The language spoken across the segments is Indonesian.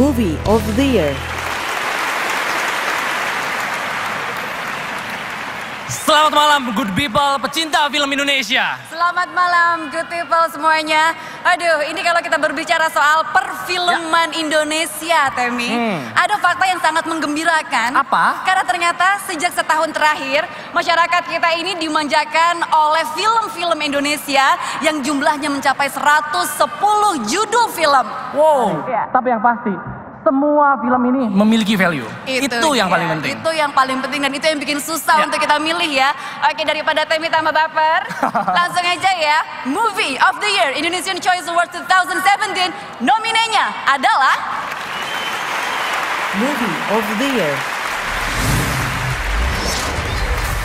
Movie of the Year. Selamat malam good people pecinta film Indonesia. Selamat malam good people semuanya. Aduh ini kalau kita berbicara soal perfilman Indonesia Temi. Ada fakta yang sangat menggembirakan. Apa? Karena ternyata sejak setahun terakhir masyarakat kita ini dimanjakan oleh film-film Indonesia yang jumlahnya mencapai 110 judul film. Wow. Tapi yang pasti semua film ini memiliki value. Itu, yang dia. paling penting. Itu yang paling penting dan itu yang bikin susah Ya. untuk kita milih ya. Oke daripada Temi tambah baper, langsung aja ya. Movie of the Year Indonesian Choice Award 2017 nominenya adalah Movie of the Year.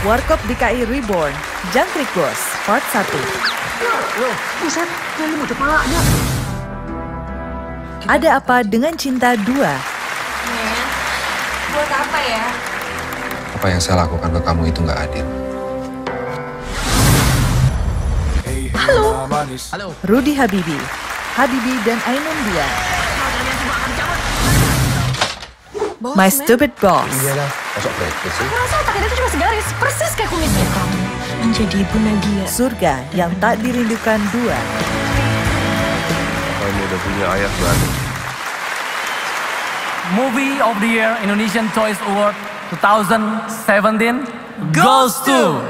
Warkop DKI Reborn, Jangkrik Bos, Part 1. Buset, kali mau kepalanya. Ada apa dengan cinta 2? Men, buat apa ya? Apa yang saya lakukan ke kamu itu nggak adil. Halo. Rudy Habibi, Habibi dan Ainun Dia. My Stupid Boss, Masuk breakfast sih. Rasa otak itu cuma segaris, persis kayak kumisnya kamu. Menjadi ibu Nadia. Surga yang tak dirindukan dua. Kamu udah punya ayah baru. Movie of the Year Indonesian Choice Award 2017 goes to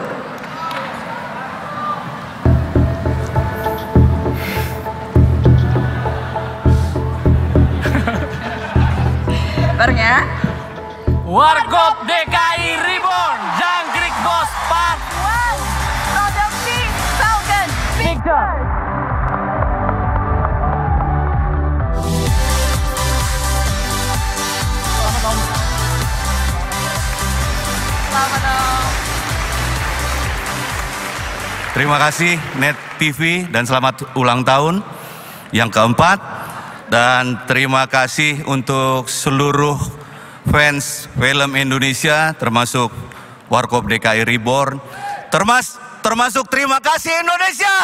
Bareng ya. Warkop DKI Reborn Jangkrik Bos Part One, produksi Falcon Picture. Terima kasih Net TV dan selamat ulang tahun yang keempat. Dan terima kasih untuk seluruh fans film Indonesia termasuk Warkop DKI Reborn. Termas, termasuk terima kasih Indonesia.